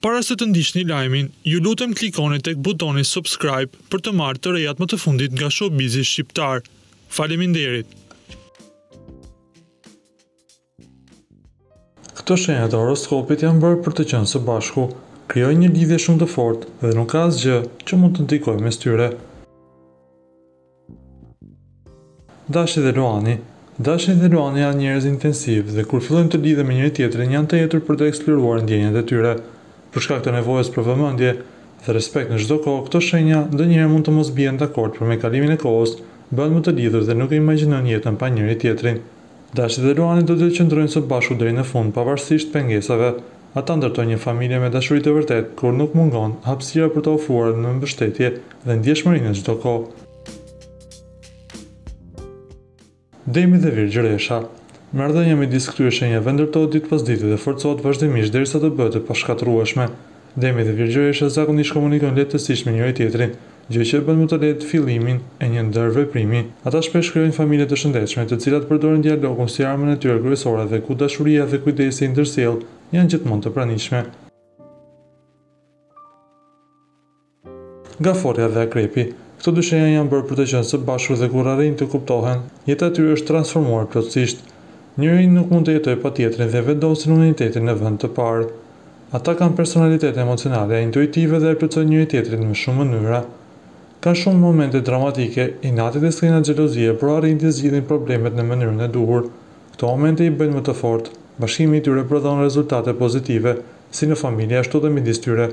Para se të ndiqni lajmin, ju lutem klikoni tek butoni subscribe për të marrë të rejat më të fundit nga showbizi shqiptar. Faleminderit. Këto shenja të horoskopit janë bërë për të qenë së bashku, krijojnë një lidhje shumë të fortë dhe nuk ka asgjë që mund të ndikojë mes tyre. Dashi dhe Luani, Dashi dhe Luani janë njerëz intensivë dhe kur fillojnë të lidhen me njëri-tjetrin janë të etur për të eksploruar ndjenjat e tyre. Për shkak të nevojës për vëmendje dhe respekt në çdo kohë, këto shenja ndonjëherë mund të mos bien dakord por me kalimin e kohës bëhen më të lidhur dhe nuk e imagjinojnë jetën pa njëri-tjetrin. Dashi dhe Luani do të qëndrojnë së bashku deri në fund pavarësisht pengesave. Ata ndërtojnë një familje me dashuri të vërtetë, ku nuk mungon hapësira për të ofruar mbështetje dhe ndjeshmëri në çdo kohë. Demi dhe Virgjëresha. Marrëdhënia midis këtyre shenjave ndërtohet ditë pas dite dhe forcohet vazhdimisht derisa të bëhet e pashkatërrueshme. Demi dhe Virgjëresha zakonisht komunikojnë lehtësisht me njëri-tjetrin, gjë që e bën më të lehtë fillimin e një ndërveprimi. Ata shpesh krijojnë familje të shëndetshme, të cilat përdorin dialogun si armën e tyre kryesore dhe ku dashuria dhe kujdesi i ndërsjellë janë gjithmonë të pranishme. Gaforrja dhe Akrepi, këto dy shenja janë bërë për të qenë së bashku dhe kur arrijnë të kuptohen, jeta e tyre është transformuar plotësisht. Njëri nuk mund të jetojë pa tjetrin dhe vendosin unitetin në vend të parë. Ata kanë personalitete emocionale, intuitive dhe e plotësojnë njëri-tjetrin në shumë mënyra. Ka shumë momente dramatike, inati e skena xhelozie, por arrijnë t'i zgjidhin problemet në mënyrën e duhur. Këto momente i bëjnë më të fortë. Bashkimi i tyre prodhon rezultate pozitive, si në familje ashtu dhe midis tyre.